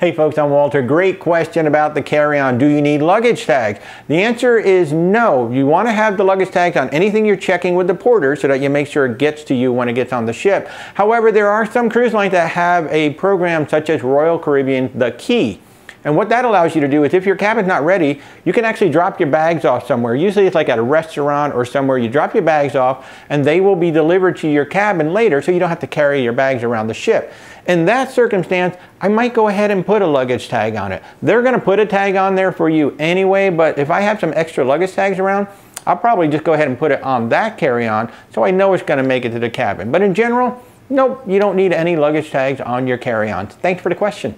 Hey folks, I'm Walter. Great question about the carry-on. Do you need luggage tags? The answer is no. You want to have the luggage tags on anything you're checking with the porter so that you make sure it gets to you when it gets on the ship. However, there are some cruise lines that have a program such as Royal Caribbean, The Key. And what that allows you to do is if your cabin's not ready, you can actually drop your bags off somewhere. Usually it's like at a restaurant or somewhere. You drop your bags off and they will be delivered to your cabin later so you don't have to carry your bags around the ship. In that circumstance, I might go ahead and put a luggage tag on it. They're gonna put a tag on there for you anyway, but if I have some extra luggage tags around, I'll probably just go ahead and put it on that carry-on so I know it's gonna make it to the cabin. But in general, nope, you don't need any luggage tags on your carry-ons. Thanks for the question.